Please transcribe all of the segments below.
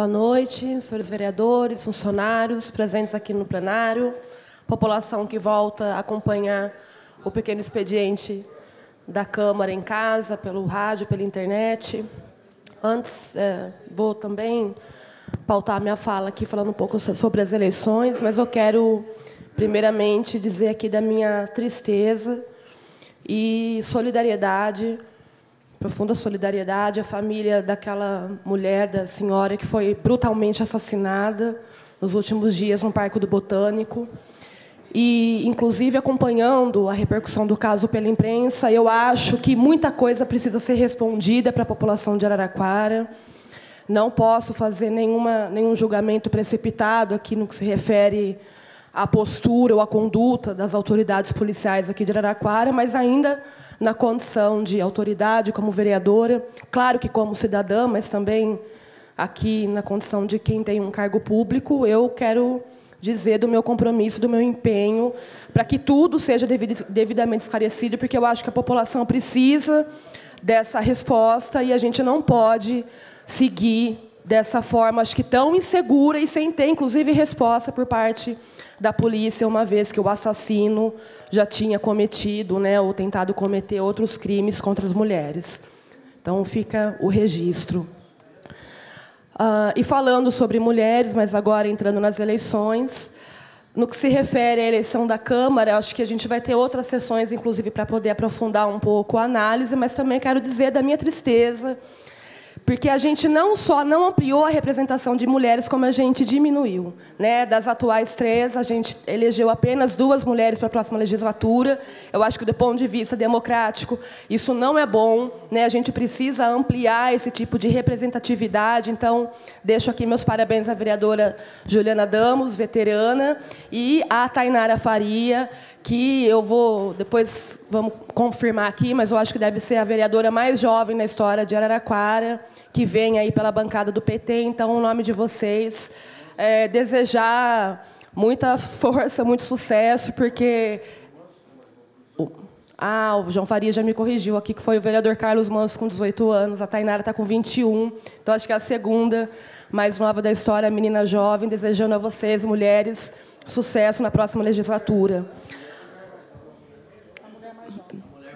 Boa noite, senhores vereadores, funcionários presentes aqui no plenário, população que volta a acompanhar o pequeno expediente da Câmara em casa, pelo rádio, pela internet. Antes, é, vou também pautar minha fala aqui falando um pouco sobre as eleições, mas eu quero, primeiramente, dizer aqui da minha tristeza e solidariedade, profunda solidariedade à família daquela mulher, da senhora que foi brutalmente assassinada nos últimos dias no Parque do Botânico. E, inclusive, acompanhando a repercussão do caso pela imprensa, eu acho que muita coisa precisa ser respondida para a população de Araraquara. Não posso fazer nenhuma, nenhum julgamento precipitado aqui no que se refere à postura ou à conduta das autoridades policiais aqui de Araraquara, mas ainda na condição de autoridade, como vereadora, claro que como cidadã, mas também aqui na condição de quem tem um cargo público, eu quero dizer do meu compromisso, do meu empenho, para que tudo seja devidamente esclarecido, porque eu acho que a população precisa dessa resposta e a gente não pode seguir dessa forma, acho que tão insegura e sem ter, inclusive, resposta por parte da polícia, uma vez que o assassino já tinha cometido, né, ou tentado cometer outros crimes contra as mulheres. Então, fica o registro. Uh, e falando sobre mulheres, mas agora entrando nas eleições, no que se refere à eleição da Câmara, acho que a gente vai ter outras sessões, inclusive, para poder aprofundar um pouco a análise, mas também quero dizer da minha tristeza porque a gente não só não ampliou a representação de mulheres, como a gente diminuiu. Né? Das atuais três, a gente elegeu apenas duas mulheres para a próxima legislatura. Eu acho que, do ponto de vista democrático, isso não é bom. Né? A gente precisa ampliar esse tipo de representatividade. Então, deixo aqui meus parabéns à vereadora Juliana Damos, veterana, e à Tainara Faria, que eu vou depois vamos confirmar aqui, mas eu acho que deve ser a vereadora mais jovem na história de Araraquara, que vem aí pela bancada do PT. Então, em nome de vocês, é, desejar muita força, muito sucesso, porque ah, o João Faria já me corrigiu aqui, que foi o vereador Carlos Manso com 18 anos, a Tainara está com 21, então acho que é a segunda mais nova da história, menina jovem, desejando a vocês, mulheres, sucesso na próxima legislatura.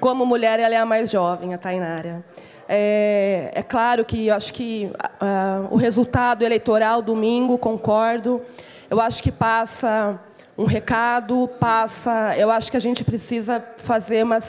Como mulher, ela é a mais jovem, a Tainara. É, é claro que eu acho que uh, o resultado eleitoral domingo, concordo. Eu acho que passa um recado, passa. Eu acho que a gente precisa fazer uma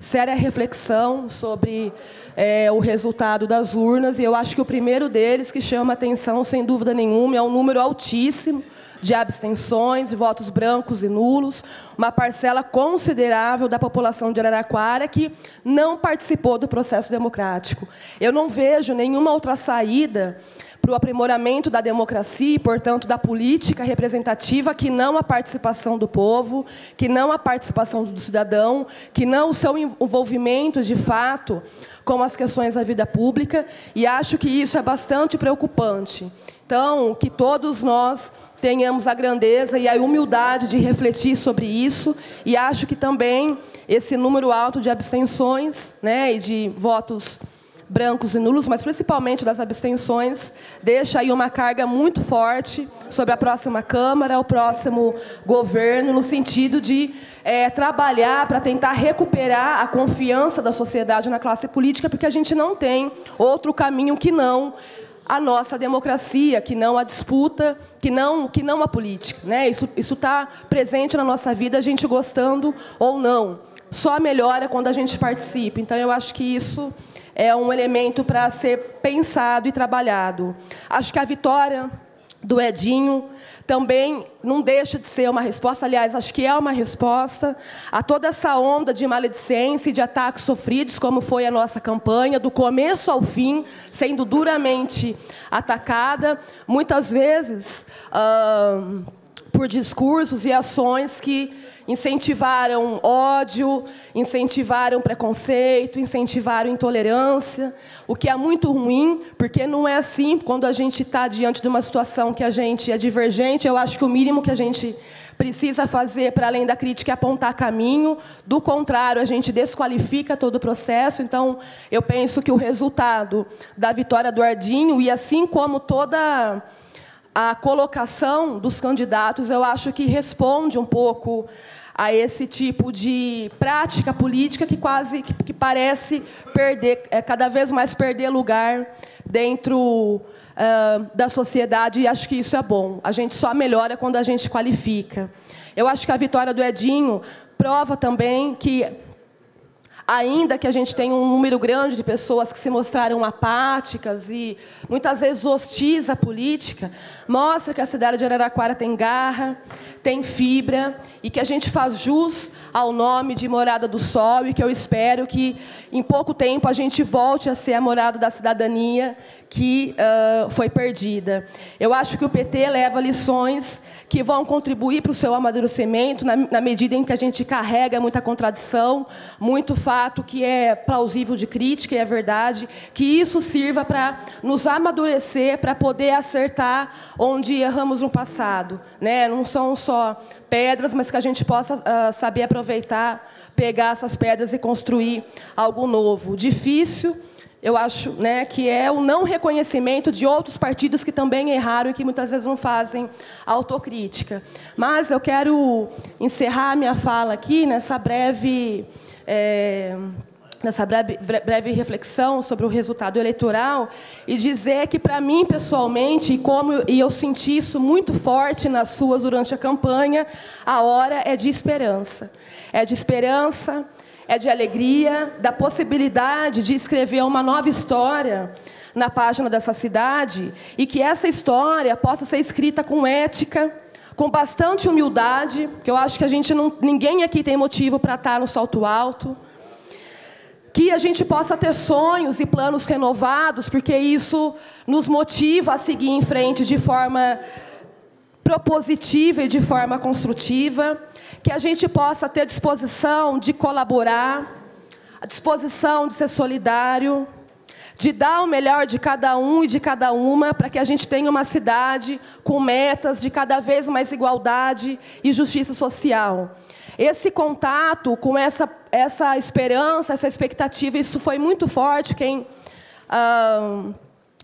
séria reflexão sobre é, o resultado das urnas. E eu acho que o primeiro deles que chama atenção, sem dúvida nenhuma, é um número altíssimo de abstenções, de votos brancos e nulos, uma parcela considerável da população de Araraquara que não participou do processo democrático. Eu não vejo nenhuma outra saída para o aprimoramento da democracia e, portanto, da política representativa, que não a participação do povo, que não a participação do cidadão, que não o seu envolvimento, de fato, com as questões da vida pública, e acho que isso é bastante preocupante. Então, que todos nós tenhamos a grandeza e a humildade de refletir sobre isso. E acho que também esse número alto de abstenções né, e de votos brancos e nulos, mas principalmente das abstenções, deixa aí uma carga muito forte sobre a próxima Câmara, o próximo governo, no sentido de é, trabalhar para tentar recuperar a confiança da sociedade na classe política, porque a gente não tem outro caminho que não a nossa democracia, que não a disputa, que não, que não a política. Né? Isso está presente na nossa vida, a gente gostando ou não. Só melhora quando a gente participa. Então, eu acho que isso é um elemento para ser pensado e trabalhado. Acho que a vitória do Edinho também não deixa de ser uma resposta, aliás, acho que é uma resposta a toda essa onda de maledicência e de ataques sofridos, como foi a nossa campanha, do começo ao fim, sendo duramente atacada, muitas vezes uh, por discursos e ações que incentivaram ódio, incentivaram preconceito, incentivaram intolerância, o que é muito ruim, porque não é assim quando a gente está diante de uma situação que a gente é divergente. Eu acho que o mínimo que a gente precisa fazer, para além da crítica, é apontar caminho. Do contrário, a gente desqualifica todo o processo. Então, eu penso que o resultado da vitória do Ardinho, e assim como toda a colocação dos candidatos, eu acho que responde um pouco a esse tipo de prática política que quase que, que parece perder, é, cada vez mais perder lugar dentro uh, da sociedade, e acho que isso é bom. A gente só melhora quando a gente qualifica. Eu acho que a vitória do Edinho prova também que ainda que a gente tenha um número grande de pessoas que se mostraram apáticas e muitas vezes hostis à política, mostra que a cidade de Araraquara tem garra, tem fibra e que a gente faz jus ao nome de Morada do Sol e que eu espero que em pouco tempo a gente volte a ser a morada da cidadania que uh, foi perdida. Eu acho que o PT leva lições que vão contribuir para o seu amadurecimento, na, na, medida em que a gente carrega muita contradição, muito fato que é plausível de crítica e é verdade, que isso sirva para nos amadurecer, para poder acertar onde erramos no passado. Né? Não são pedras, mas que a gente possa uh, saber aproveitar, pegar essas pedras e construir algo novo. Difícil, eu acho né, que é o não reconhecimento de outros partidos que também erraram e que muitas vezes não fazem autocrítica. Mas eu quero encerrar minha fala aqui nessa breve. É, nessa breve, breve, reflexão sobre o resultado eleitoral e dizer que, para mim, pessoalmente, e como e eu senti isso muito forte nas suas durante a campanha, a hora é de esperança. É de esperança, é de alegria, da possibilidade de escrever uma nova história na página dessa cidade e que essa história possa ser escrita com ética, com bastante humildade, que eu acho que a gente não, ninguém aqui tem motivo para estar no salto alto. Que a gente possa ter sonhos e planos renovados, porque isso nos motiva a seguir em frente de forma propositiva e de forma construtiva que a gente possa ter disposição de colaborar, a disposição de ser solidário, de dar o melhor de cada um e de cada uma, para que a gente tenha uma cidade com metas de cada vez mais igualdade e justiça social. Esse contato com essa, essa esperança, essa expectativa, isso foi muito forte. Quem. Ah,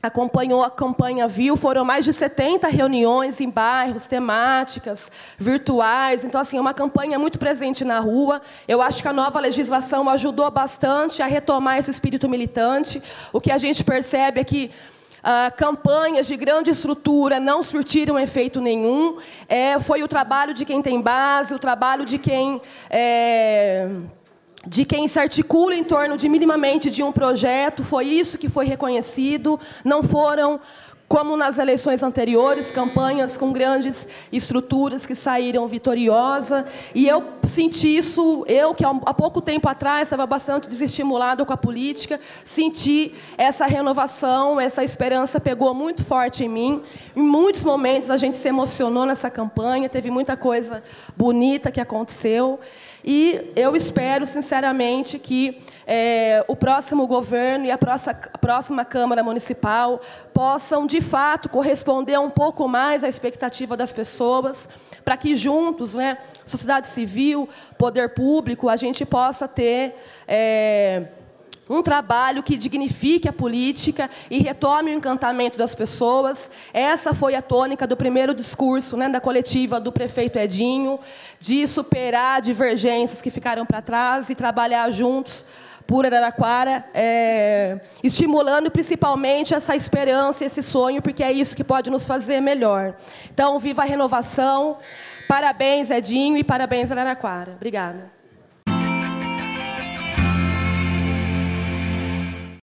acompanhou a campanha Viu, foram mais de 70 reuniões em bairros, temáticas, virtuais. Então, assim, é uma campanha muito presente na rua. Eu acho que a nova legislação ajudou bastante a retomar esse espírito militante. O que a gente percebe é que ah, campanhas de grande estrutura não surtiram efeito nenhum. É, foi o trabalho de quem tem base, o trabalho de quem... É, de quem se articula em torno de minimamente de um projeto, foi isso que foi reconhecido, não foram como nas eleições anteriores, campanhas com grandes estruturas que saíram vitoriosa. E eu senti isso, eu que há pouco tempo atrás estava bastante desestimulado com a política, senti essa renovação, essa esperança pegou muito forte em mim. Em muitos momentos a gente se emocionou nessa campanha, teve muita coisa bonita que aconteceu. E eu espero, sinceramente, que é, o próximo governo e a próxima, a próxima Câmara Municipal possam, de fato, corresponder um pouco mais à expectativa das pessoas, para que juntos, né, sociedade civil, poder público, a gente possa ter. É, um trabalho que dignifique a política e retome o encantamento das pessoas. Essa foi a tônica do primeiro discurso né, da coletiva do prefeito Edinho, de superar divergências que ficaram para trás e trabalhar juntos por Araraquara, é, estimulando principalmente essa esperança, esse sonho, porque é isso que pode nos fazer melhor. Então, viva a renovação, parabéns, Edinho, e parabéns, Araraquara. Obrigada.